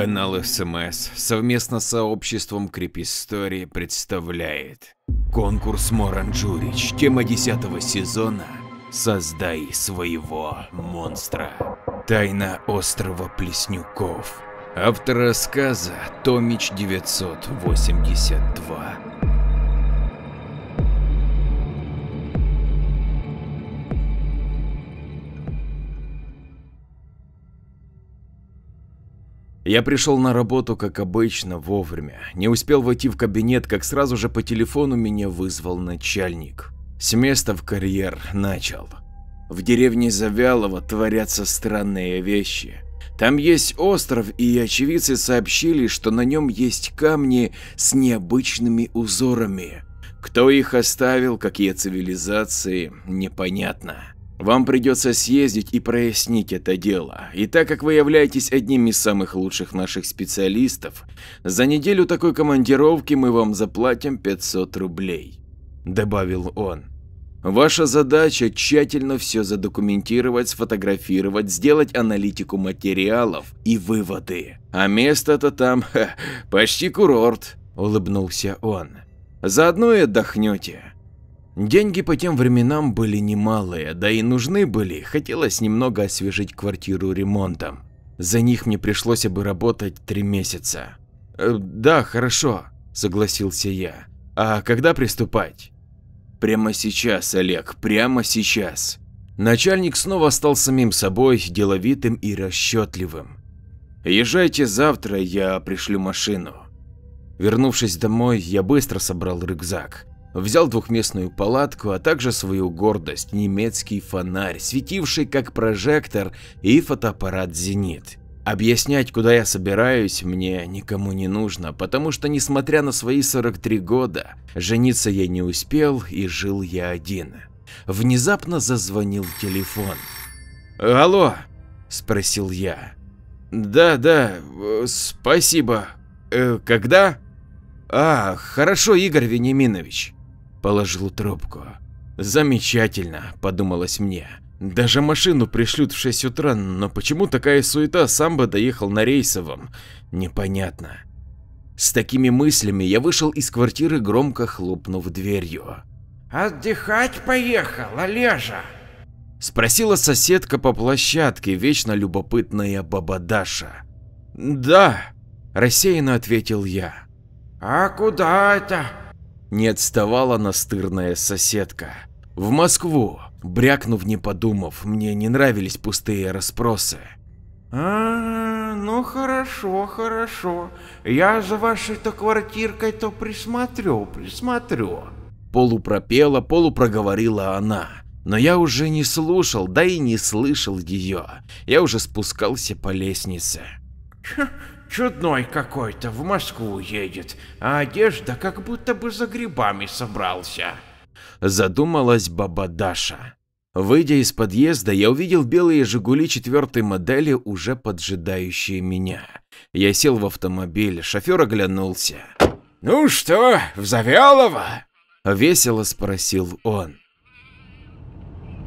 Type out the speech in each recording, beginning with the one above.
Канал СМС совместно с сообществом Крипистории представляет конкурс Моранджурич, тема 10 сезона «Создай своего монстра». Тайна острова Плеснюков. Автор рассказа Томич 982. Я пришел на работу, как обычно, вовремя. Не успел войти в кабинет, как сразу же по телефону меня вызвал начальник. С места в карьер начал. В деревне Завялово творятся странные вещи. Там есть остров, и очевидцы сообщили, что на нем есть камни с необычными узорами. Кто их оставил, какие цивилизации, непонятно. Вам придется съездить и прояснить это дело. И так как вы являетесь одним из самых лучших наших специалистов, за неделю такой командировки мы вам заплатим 500 рублей, добавил он. Ваша задача тщательно все задокументировать, сфотографировать, сделать аналитику материалов и выводы. А место-то там ха, почти курорт, улыбнулся он. Заодно и отдохнете. Деньги по тем временам были немалые, да и нужны были, хотелось немного освежить квартиру ремонтом. За них мне пришлось бы работать три месяца. «Э, «Да, хорошо», – согласился я. «А когда приступать?» «Прямо сейчас, Олег, прямо сейчас». Начальник снова стал самим собой, деловитым и расчетливым. «Езжайте завтра, я пришлю машину». Вернувшись домой, я быстро собрал рюкзак. Взял двухместную палатку, а также свою гордость – немецкий фонарь, светивший как прожектор и фотоаппарат «Зенит». Объяснять, куда я собираюсь, мне никому не нужно, потому что, несмотря на свои 43 года, жениться я не успел и жил я один. Внезапно зазвонил телефон. «Алло?» – спросил я. «Да, да, спасибо. Э, когда?» «А, хорошо, Игорь Вениаминович». Положил трубку. Замечательно, подумалось мне. Даже машину пришлют в 6 утра, но почему такая суета, сам бы доехал на рейсовом, непонятно. С такими мыслями я вышел из квартиры, громко хлопнув дверью. «Отдыхать поехал, Олежа?» Спросила соседка по площадке, вечно любопытная баба Даша. «Да», – рассеянно ответил я. «А куда это?» Не отставала настырная соседка. В Москву, брякнув не подумав, мне не нравились пустые расспросы. А, ну хорошо, хорошо. Я за вашей-то квартиркой-то присмотрю, присмотрю. Полупропела, полупроговорила она. Но я уже не слушал, да и не слышал ее. Я уже спускался по лестнице. Чудной какой-то, в Москву едет, а одежда как будто бы за грибами собрался. Задумалась баба Даша. Выйдя из подъезда, я увидел белые «Жигули» четвертой модели, уже поджидающие меня. Я сел в автомобиль, шофер оглянулся. «Ну что, в Завялово?» – весело спросил он.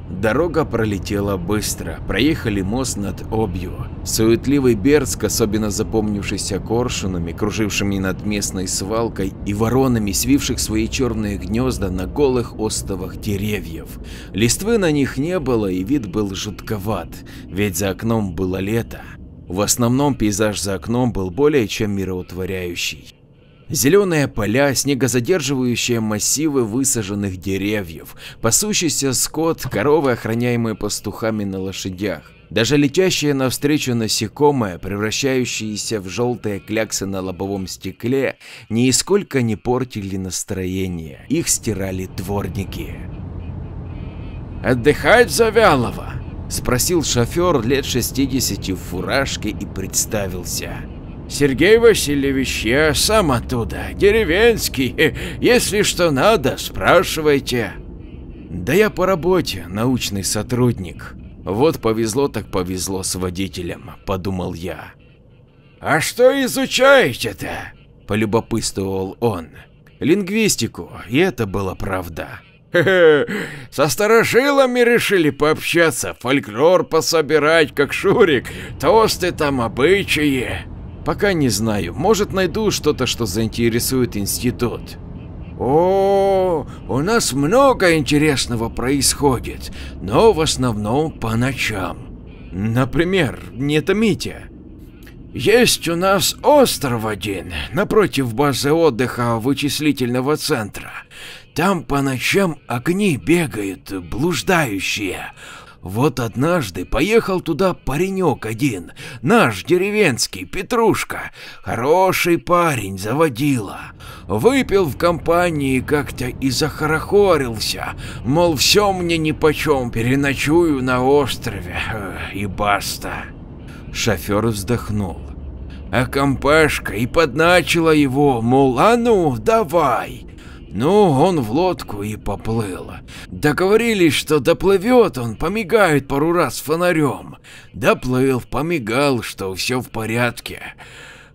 Дорога пролетела быстро, проехали мост над Обью. Суетливый Бердск, особенно запомнившийся коршунами, кружившими над местной свалкой и воронами, свивших свои черные гнезда на голых остовах деревьев. Листвы на них не было и вид был жутковат, ведь за окном было лето. В основном пейзаж за окном был более чем мироутворяющий. Зеленые поля, снегозадерживающие массивы высаженных деревьев, пасущийся скот, коровы, охраняемые пастухами на лошадях. Даже летящие навстречу насекомые, превращающиеся в желтые кляксы на лобовом стекле, нисколько не портили настроение, их стирали дворники. «Отдыхать Завялова?» – спросил шофер лет 60 в фуражке и представился. Сергей Васильевич, я сам оттуда, деревенский. Если что надо, спрашивайте. Да я по работе, научный сотрудник. Вот повезло так повезло с водителем, подумал я. А что изучаете-то? Полюбопытствовал он. Лингвистику, и это была правда. Со старожилами решили пообщаться, фольклор пособирать, как Шурик, тосты там, обычаи. Пока не знаю, может найду что-то, что заинтересует институт. О, у нас много интересного происходит, но в основном по ночам. Например, не томите. Есть у нас остров один, напротив базы отдыха вычислительного центра. Там по ночам огни бегают, блуждающие. Вот однажды поехал туда паренек один, наш деревенский, Петрушка, хороший парень, заводила. Выпил в компании как-то и захорохорился, мол, все мне нипочем, переночую на острове, и баста. Шофер вздохнул. А компашка и подначила его, мол, а ну, давай. Ну, он в лодку и поплыл. Договорились, что доплывет он, помигает пару раз фонарем. Доплыл, помигал, что все в порядке.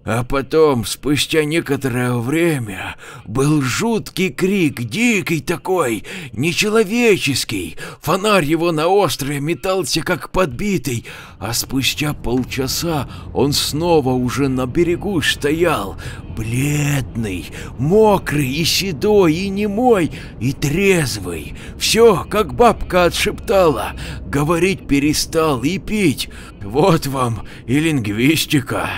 А потом, спустя некоторое время, был жуткий крик, дикий такой, нечеловеческий. Фонарь его на острове метался как подбитый, а спустя полчаса он снова уже на берегу стоял, бледный, мокрый и седой, и немой, и трезвый. Все, как бабка отшептала, говорить перестал и пить. Вот вам и лингвистика.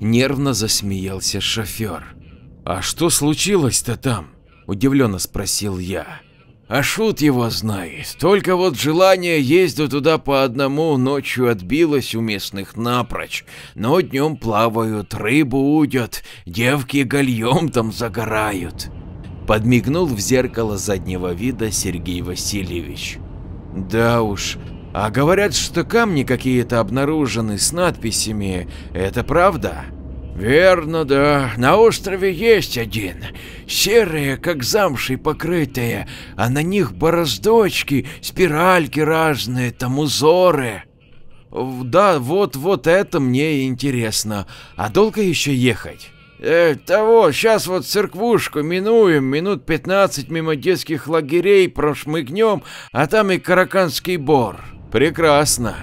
Нервно засмеялся шофер. «А что случилось-то там?» – удивленно спросил я. А шут его знает, только вот желание ездить туда по одному ночью отбилось у местных напрочь, но днем плавают, рыбу удят, девки гальем там загорают. Подмигнул в зеркало заднего вида Сергей Васильевич. Да уж, а говорят, что камни какие-то обнаружены с надписями. Это правда? Верно, да. На острове есть один. Серые, как замшей покрытые, а на них бороздочки, спиральки разные, там узоры. Да, вот, вот это мне интересно. А долго еще ехать? Э, того, сейчас вот церквушку минуем, минут 15 мимо детских лагерей прошмыгнем, а там и Караканский бор. Прекрасно.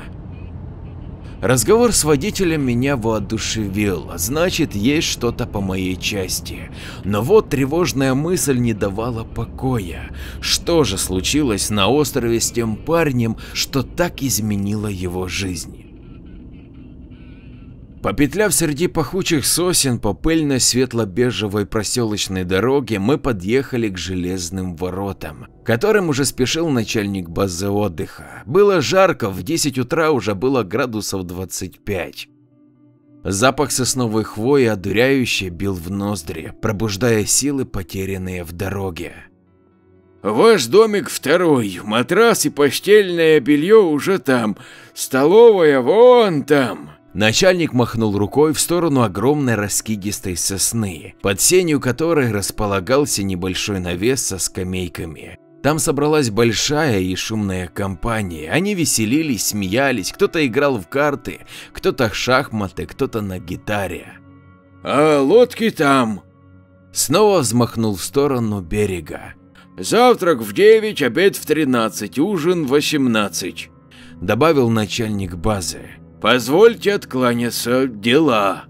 Разговор с водителем меня воодушевил, значит есть что-то по моей части. Но вот тревожная мысль не давала покоя. Что же случилось на острове с тем парнем, что так изменило его жизнь? Попетляв среди пахучих сосен по пыльной светло-бежевой проселочной дороге, мы подъехали к железным воротам, которым уже спешил начальник базы отдыха. Было жарко, в 10 утра уже было градусов 25. Запах сосновой хвои одуряюще бил в ноздри, пробуждая силы, потерянные в дороге. Ваш домик второй, матрас и постельное белье уже там, столовая вон там. Начальник махнул рукой в сторону огромной раскидистой сосны, под сенью которой располагался небольшой навес со скамейками. Там собралась большая и шумная компания. Они веселились, смеялись, кто-то играл в карты, кто-то в шахматы, кто-то на гитаре. «А лодки там!» Снова взмахнул в сторону берега. «Завтрак в 9, обед в 13, ужин в 18», добавил начальник базы. Позвольте откланяться, дела.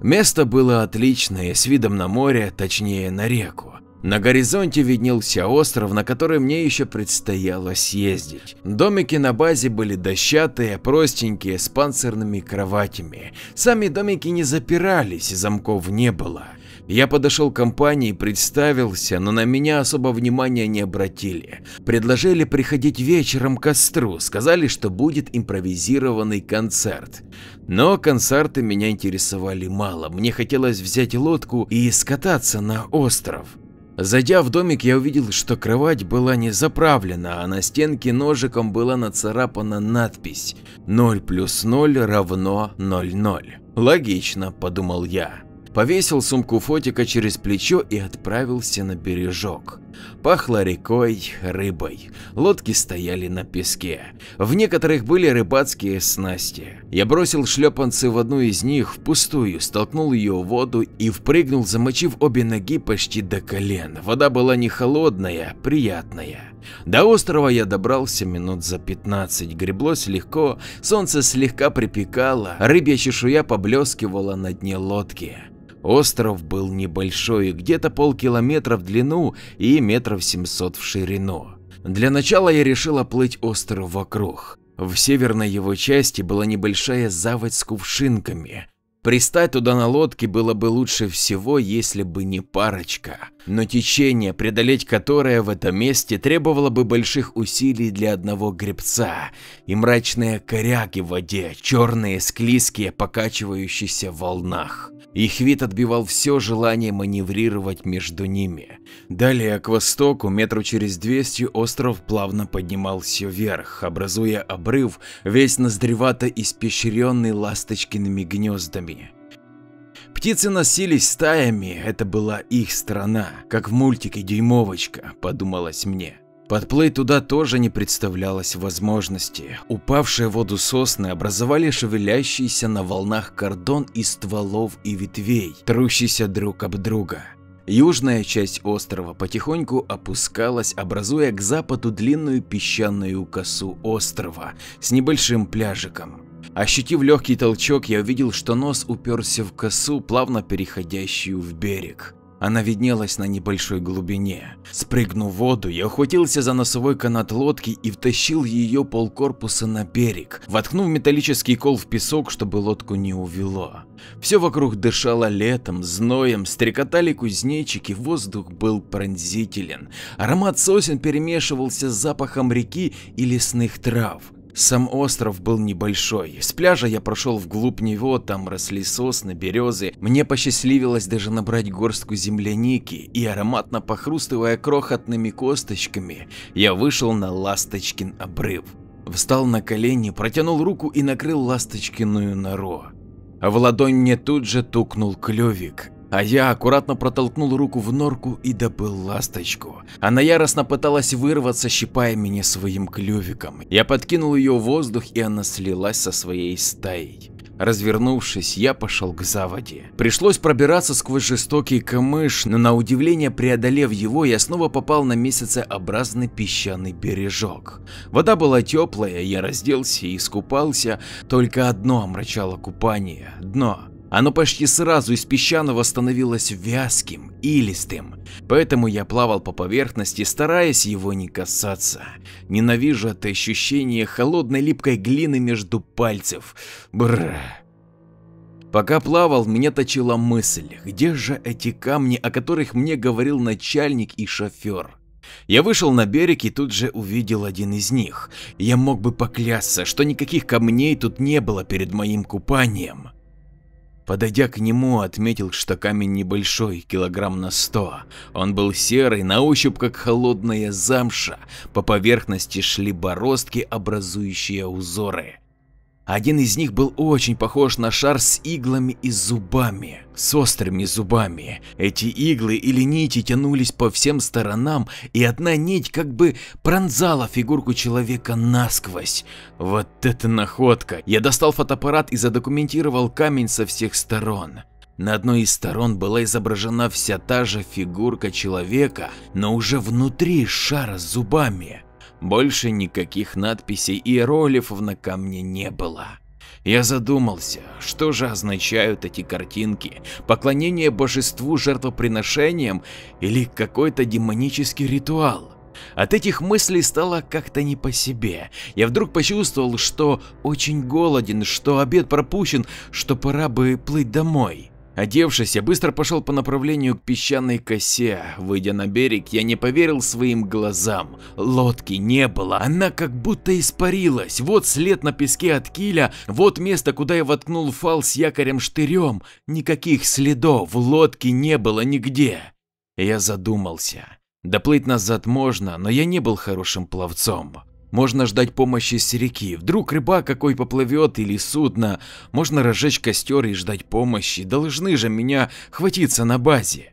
Место было отличное, с видом на море, точнее на реку. На горизонте виднелся остров, на который мне еще предстояло съездить. Домики на базе были дощатые, простенькие, с панцирными кроватями. Сами домики не запирались, замков не было. Я подошел к компании, представился, но на меня особо внимания не обратили. Предложили приходить вечером к костру, сказали, что будет импровизированный концерт. Но концерты меня интересовали мало, мне хотелось взять лодку и скататься на остров. Зайдя в домик, я увидел, что кровать была не заправлена, а на стенке ножиком была нацарапана надпись «0 плюс 0 равно 00». Логично, подумал я повесил сумку фотика через плечо и отправился на бережок. Пахло рекой, рыбой. Лодки стояли на песке. В некоторых были рыбацкие снасти. Я бросил шлепанцы в одну из них впустую, столкнул ее в воду и впрыгнул, замочив обе ноги почти до колен. Вода была не холодная, приятная. До острова я добрался минут за 15, греблось легко, солнце слегка припекало, рыбья чешуя поблескивала на дне лодки. Остров был небольшой, где-то полкилометра в длину и метров 700 в ширину. Для начала я решил оплыть остров вокруг. В северной его части была небольшая заводь с кувшинками. Пристать туда на лодке было бы лучше всего, если бы не парочка. Но течение, преодолеть которое в этом месте требовало бы больших усилий для одного гребца, и мрачные коряги в воде, черные, склизкие, покачивающиеся в волнах. Их вид отбивал все желание маневрировать между ними. Далее к востоку, метров через 200, остров плавно поднимался вверх, образуя обрыв, весь ноздревато испещренный ласточкиными гнездами. Птицы носились стаями, это была их страна, как в мультике «Дюймовочка», подумалось мне. Подплыть туда тоже не представлялось возможности. Упавшие в воду сосны образовали шевелящийся на волнах кордон из стволов и ветвей, трущийся друг об друга. Южная часть острова потихоньку опускалась, образуя к западу длинную песчаную косу острова с небольшим пляжиком. Ощутив легкий толчок, я увидел, что нос уперся в косу, плавно переходящую в берег. Она виднелась на небольшой глубине. Спрыгнув в воду, я ухватился за носовой канат лодки и втащил ее полкорпуса на берег, воткнув металлический кол в песок, чтобы лодку не увело. Все вокруг дышало летом, зноем, стрекотали кузнечики, воздух был пронзителен. Аромат сосен перемешивался с запахом реки и лесных трав. Сам остров был небольшой. С пляжа я прошел вглубь него, там росли сосны, березы. Мне посчастливилось даже набрать горстку земляники, и ароматно похрустывая крохотными косточками, я вышел на Ласточкин обрыв. Встал на колени, протянул руку и накрыл ласточкиную нору. В ладонь мне тут же тукнул клювик, а я аккуратно протолкнул руку в норку и добыл ласточку. Она яростно пыталась вырваться, щипая меня своим клювиком. Я подкинул ее в воздух, и она слилась со своей стаей. Развернувшись, я пошел к заводе. Пришлось пробираться сквозь жестокий камыш, но на удивление преодолев его, я снова попал на месяцеобразный песчаный бережок. Вода была теплая, я разделся и искупался, только одно омрачало купание – дно. Оно почти сразу из песчаного становилось вязким, илистым, поэтому я плавал по поверхности, стараясь его не касаться. Ненавижу это ощущение холодной липкой глины между пальцев. Бррр. Пока плавал, меня точила мысль, где же эти камни, о которых мне говорил начальник и шофер. Я вышел на берег и тут же увидел один из них. Я мог бы поклясться, что никаких камней тут не было перед моим купанием. Подойдя к нему, отметил, что камень небольшой, килограмм на сто. Он был серый, на ощупь как холодная замша, по поверхности шли бороздки, образующие узоры. Один из них был очень похож на шар с иглами и зубами, с острыми зубами. Эти иглы или нити тянулись по всем сторонам, и одна нить как бы пронзала фигурку человека насквозь. Вот это находка! Я достал фотоаппарат и задокументировал камень со всех сторон. На одной из сторон была изображена вся та же фигурка человека, но уже внутри шара с зубами. Больше никаких надписей и иероглифов на камне не было. Я задумался, что же означают эти картинки, поклонение божеству жертвоприношением или какой-то демонический ритуал. От этих мыслей стало как-то не по себе. Я вдруг почувствовал, что очень голоден, что обед пропущен, что пора бы плыть домой. Одевшись, я быстро пошел по направлению к песчаной косе. Выйдя на берег, я не поверил своим глазам. Лодки не было, она как будто испарилась. Вот след на песке от киля, вот место, куда я воткнул фал с якорем-штырем. Никаких следов, лодки не было нигде. Я задумался. Доплыть назад можно, но я не был хорошим пловцом. Можно ждать помощи с реки, вдруг рыбак какой поплывет или судно, можно разжечь костер и ждать помощи, должны же меня хватиться на базе.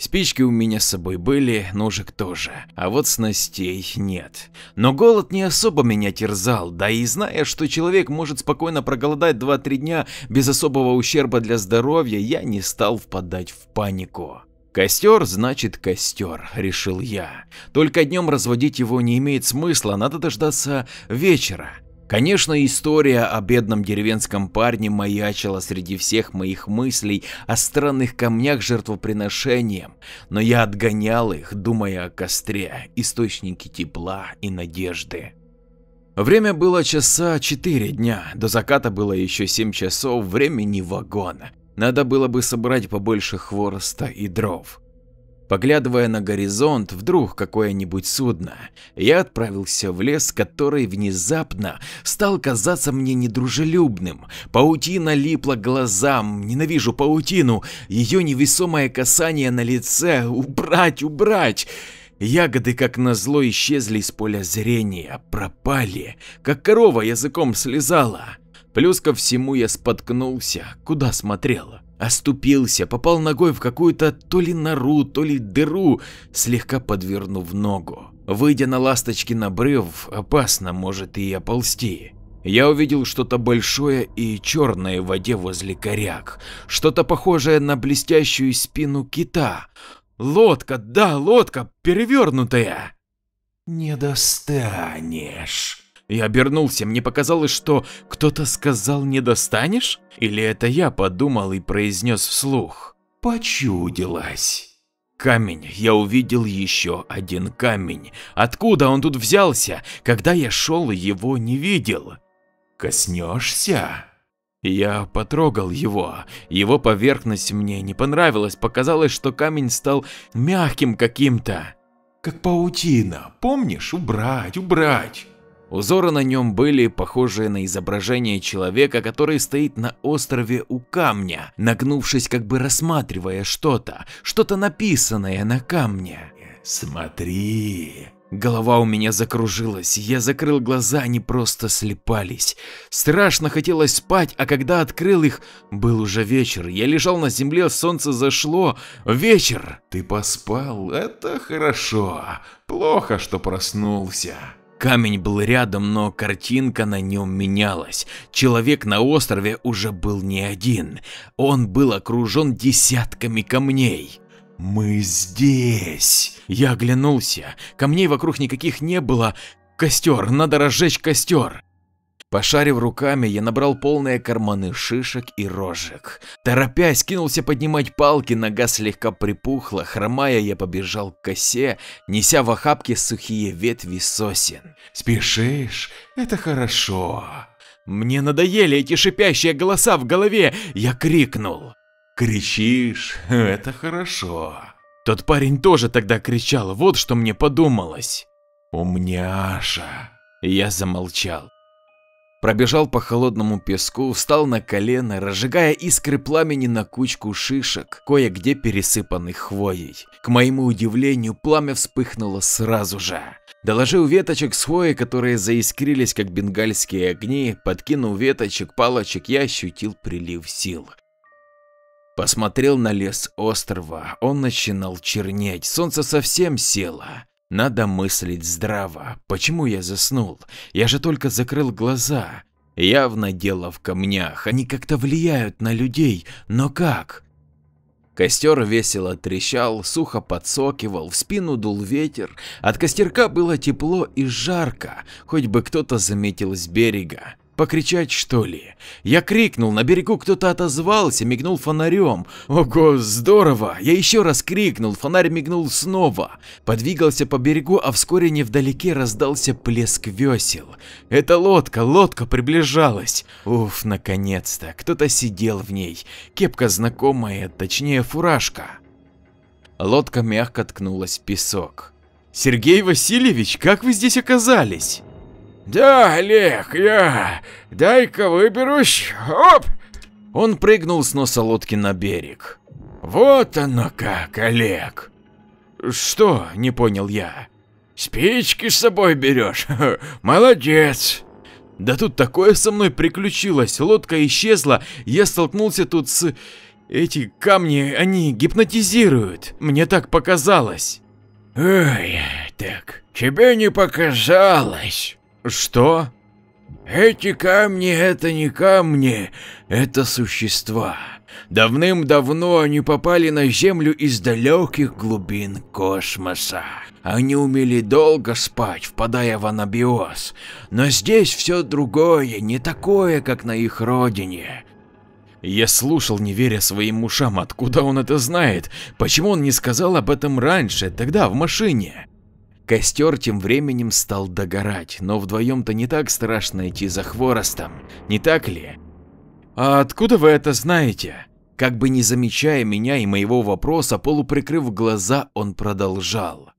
Спички у меня с собой были, ножик тоже, а вот снастей нет. Но голод не особо меня терзал, да и зная, что человек может спокойно проголодать 2-3 дня без особого ущерба для здоровья, я не стал впадать в панику. Костер значит костер, решил я. Только днем разводить его не имеет смысла, надо дождаться вечера. Конечно, история о бедном деревенском парне маячила среди всех моих мыслей о странных камнях жертвоприношением, но я отгонял их, думая о костре, источнике тепла и надежды. Время было часа четыре дня, до заката было еще семь часов, времени вагона. Надо было бы собрать побольше хвороста и дров. Поглядывая на горизонт, вдруг какое-нибудь судно, я отправился в лес, который внезапно стал казаться мне недружелюбным. Паутина липла глазам, ненавижу паутину, ее невесомое касание на лице, убрать, убрать. Ягоды, как назло, исчезли из поля зрения, пропали, как корова языком слезала. Плюс ко всему я споткнулся, куда смотрела. Оступился, попал ногой в какую-то то ли нору, то ли дыру, слегка подвернув ногу. Выйдя на ласточкин обрыв, опасно может и оползти. Я увидел что-то большое и черное в воде возле коряк, что-то похожее на блестящую спину кита. Лодка, да, лодка, перевернутая. Не достанешь. Я обернулся, мне показалось, что кто-то сказал «не достанешь?» Или это я подумал и произнес вслух «почудилась». Камень, я увидел еще один камень. Откуда он тут взялся? Когда я шел, его не видел. Коснешься? Я потрогал его. Его поверхность мне не понравилась, показалось, что камень стал мягким каким-то. Как паутина, помнишь? Убрать, убрать. Узоры на нем были похожие на изображение человека, который стоит на острове у камня, нагнувшись как бы рассматривая что-то, что-то написанное на камне. «Смотри!» Голова у меня закружилась, я закрыл глаза, они просто слепались. Страшно хотелось спать, а когда открыл их, был уже вечер. Я лежал на земле, солнце зашло. Вечер! Ты поспал? Это хорошо. Плохо, что проснулся. Камень был рядом, но картинка на нем менялась. Человек на острове уже был не один. Он был окружен десятками камней. «Мы здесь!» Я оглянулся. Камней вокруг никаких не было. Костер, надо разжечь костер. Пошарив руками, я набрал полные карманы шишек и рожек. Торопясь, кинулся поднимать палки, нога слегка припухла, хромая я побежал к косе, неся в охапке сухие ветви сосен. «Спешишь? Это хорошо!» Мне надоели эти шипящие голоса в голове, я крикнул. «Кричишь? Это хорошо!» Тот парень тоже тогда кричал, вот что мне подумалось. «Умняша!» Я замолчал. Пробежал по холодному песку, встал на колено, разжигая искры пламени на кучку шишек, кое-где пересыпанных хвоей. К моему удивлению, пламя вспыхнуло сразу же. Доложил веточек с хвоей, которые заискрились как бенгальские огни, подкинул веточек, палочек, я ощутил прилив сил. Посмотрел на лес острова, он начинал чернеть, солнце совсем село. Надо мыслить здраво. Почему я заснул? Я же только закрыл глаза. Явно дело в камнях, они как-то влияют на людей, но как? Костер весело трещал, сухо подсокивал, в спину дул ветер, от костерка было тепло и жарко, хоть бы кто-то заметил с берега. Покричать что ли? Я крикнул, на берегу кто-то отозвался, мигнул фонарем. Ого, здорово! Я еще раз крикнул, фонарь мигнул снова. Подвигался по берегу, а вскоре невдалеке раздался плеск весел. Это лодка, лодка приближалась. Уф, наконец-то, кто-то сидел в ней. Кепка знакомая, точнее фуражка. Лодка мягко ткнулась в песок. Сергей Васильевич, как вы здесь оказались? «Да, Олег, я... Дай-ка выберусь. Оп!» Он прыгнул с носа лодки на берег. «Вот оно как, Олег!» «Что?» – не понял я. «Спички с собой берешь? Молодец!» Да тут такое со мной приключилось, лодка исчезла, я столкнулся тут с... Эти камни, они гипнотизируют, мне так показалось. Ой, так, тебе не показалось. Что? Эти камни это не камни, это существа. Давным-давно они попали на Землю из далеких глубин космоса. Они умели долго спать, впадая в анабиоз. Но здесь все другое, не такое, как на их родине. Я слушал, не веря своим ушам, откуда он это знает, почему он не сказал об этом раньше, тогда в машине. Костер тем временем стал догорать, но вдвоем-то не так страшно идти за хворостом, не так ли? А откуда вы это знаете? Как бы не замечая меня и моего вопроса, полуприкрыв глаза, он продолжал.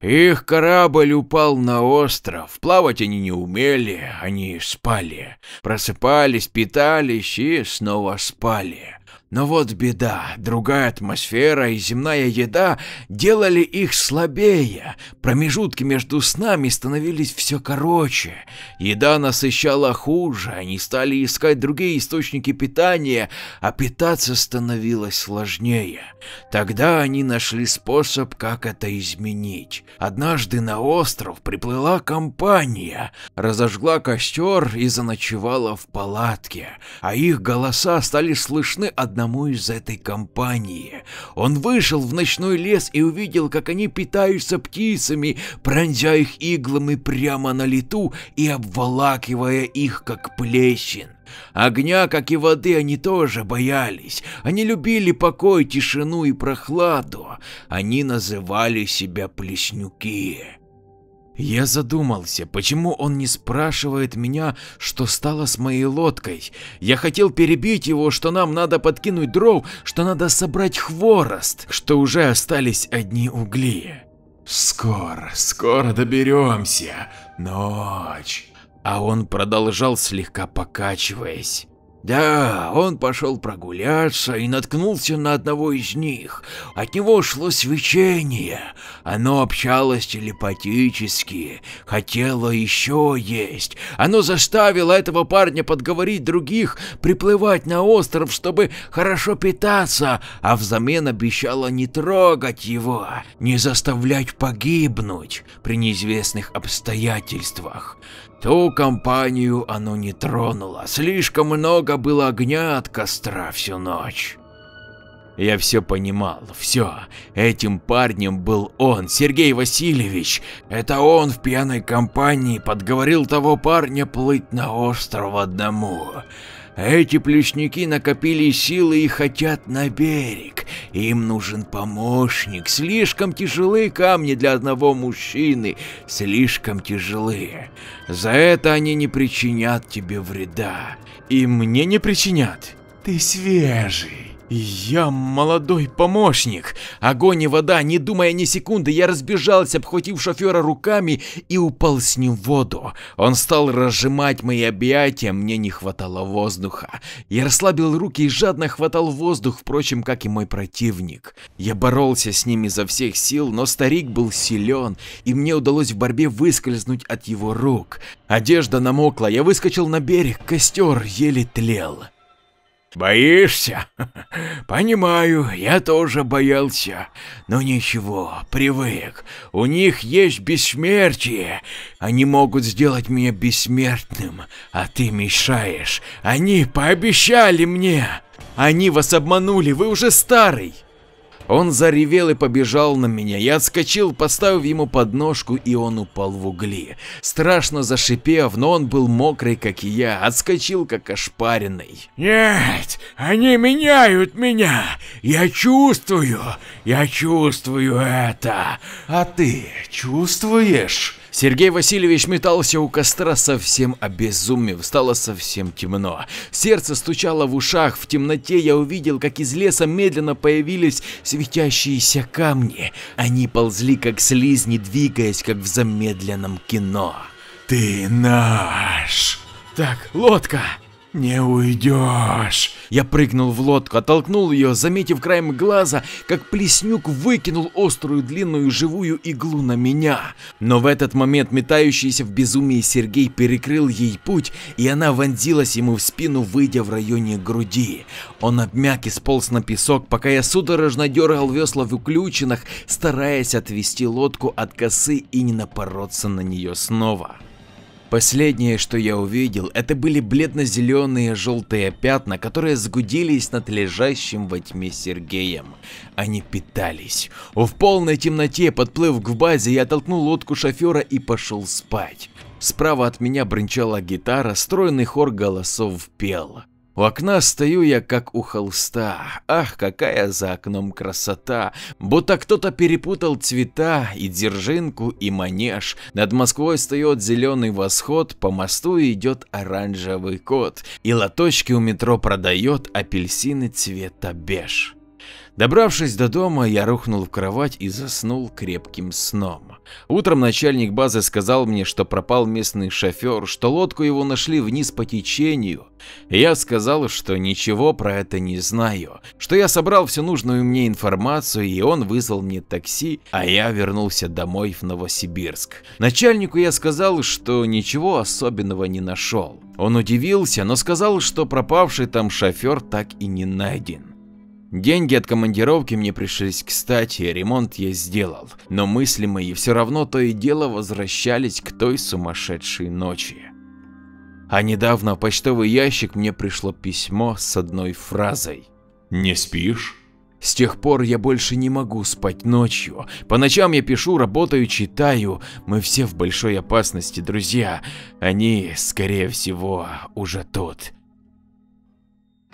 Их корабль упал на остров, плавать они не умели, они спали, просыпались, питались и снова спали. Но вот беда, другая атмосфера и земная еда делали их слабее, промежутки между снами становились все короче, еда насыщала хуже, они стали искать другие источники питания, а питаться становилось сложнее. Тогда они нашли способ, как это изменить. Однажды на остров приплыла компания, разожгла костер и заночевала в палатке, а их голоса стали слышны одновременно одному из этой компании. Он вышел в ночной лес и увидел, как они питаются птицами, пронзя их иглами прямо на лету и обволакивая их, как плесень. Огня, как и воды, они тоже боялись. Они любили покой, тишину и прохладу. Они называли себя плеснюки. Я задумался, почему он не спрашивает меня, что стало с моей лодкой. Я хотел перебить его, что нам надо подкинуть дров, что надо собрать хворост, что уже остались одни угли. Скоро, скоро доберемся. Ночь. А он продолжал слегка покачиваясь. Да, он пошел прогуляться и наткнулся на одного из них. От него шло свечение. Оно общалось телепатически, хотело еще есть. Оно заставило этого парня подговорить других приплывать на остров, чтобы хорошо питаться, а взамен обещало не трогать его, не заставлять погибнуть при неизвестных обстоятельствах. Ту компанию оно не тронуло, слишком много было огня от костра всю ночь. Я все понимал, все. Этим парнем был он, Сергей Васильевич. Это он в пьяной компании подговорил того парня плыть на остров одному. Эти плечники накопили силы и хотят на берег. Им нужен помощник. Слишком тяжелые камни для одного мужчины. Слишком тяжелые. За это они не причинят тебе вреда. И мне не причинят. Ты свежий. Я молодой помощник. Огонь и вода, не думая ни секунды, я разбежался, обхватив шофера руками и упал с ним в воду. Он стал разжимать мои объятия, мне не хватало воздуха. Я расслабил руки и жадно хватал воздух, впрочем, как и мой противник. Я боролся с ним изо всех сил, но старик был силен, и мне удалось в борьбе выскользнуть от его рук. Одежда намокла, я выскочил на берег, костер еле тлел. Боишься? Понимаю, я тоже боялся. Но ничего, привык. У них есть бессмертие. Они могут сделать меня бессмертным, а ты мешаешь. Они пообещали мне. Они вас обманули, вы уже старый. Он заревел и побежал на меня. Я отскочил, поставив ему подножку, и он упал в угли. Страшно зашипев, но он был мокрый, как и я, отскочил, как ошпаренный. «Нет, они меняют меня! Я чувствую, я чувствую это!» «А ты чувствуешь?» Сергей Васильевич метался у костра совсем обезумев, стало совсем темно. Сердце стучало в ушах, в темноте я увидел, как из леса медленно появились светящиеся камни. Они ползли как слизни, двигаясь как в замедленном кино. «Ты наш!» «Так, лодка!» Не уйдешь. Я прыгнул в лодку, оттолкнул ее, заметив краем глаза, как плеснюк выкинул острую длинную живую иглу на меня. Но в этот момент метающийся в безумии Сергей перекрыл ей путь, и она вонзилась ему в спину, выйдя в районе груди. Он обмяк и сполз на песок, пока я судорожно дергал весла в уключенных, стараясь отвести лодку от косы и не напороться на нее снова. Последнее, что я увидел, это были бледно-зеленые желтые пятна, которые сгудились над лежащим во тьме Сергеем. Они питались. В полной темноте, подплыв к базе, я толкнул лодку шофера и пошел спать. Справа от меня бренчала гитара, стройный хор голосов пел. У окна стою я как у холста, ах, какая за окном красота, будто кто-то перепутал цвета и дзержинку и манеж. Над Москвой встает зеленый восход, по мосту идет оранжевый кот, и лоточки у метро продает апельсины цвета беж. Добравшись до дома, я рухнул в кровать и заснул крепким сном. Утром начальник базы сказал мне, что пропал местный шофер, что лодку его нашли вниз по течению. Я сказал, что ничего про это не знаю, что я собрал всю нужную мне информацию и он вызвал мне такси, а я вернулся домой в Новосибирск. Начальнику я сказал, что ничего особенного не нашел. Он удивился, но сказал, что пропавший там шофер так и не найден. Деньги от командировки мне пришлись кстати, ремонт я сделал, но мысли мои все равно то и дело возвращались к той сумасшедшей ночи. А недавно в почтовый ящик мне пришло письмо с одной фразой «Не спишь?» С тех пор я больше не могу спать ночью. По ночам я пишу, работаю, читаю. Мы все в большой опасности, друзья. Они, скорее всего, уже тут.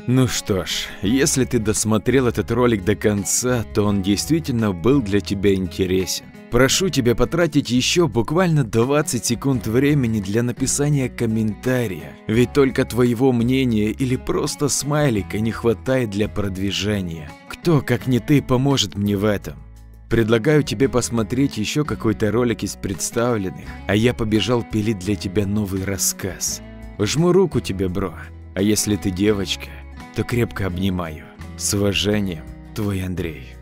Ну что ж, если ты досмотрел этот ролик до конца, то он действительно был для тебя интересен. Прошу тебя потратить еще буквально 20 секунд времени для написания комментария, ведь только твоего мнения или просто смайлика не хватает для продвижения. Кто, как не ты, поможет мне в этом? Предлагаю тебе посмотреть еще какой-то ролик из представленных, а я побежал пилить для тебя новый рассказ. Жму руку тебе, бро. А если ты девочка, то крепко обнимаю. С уважением, твой Андрей.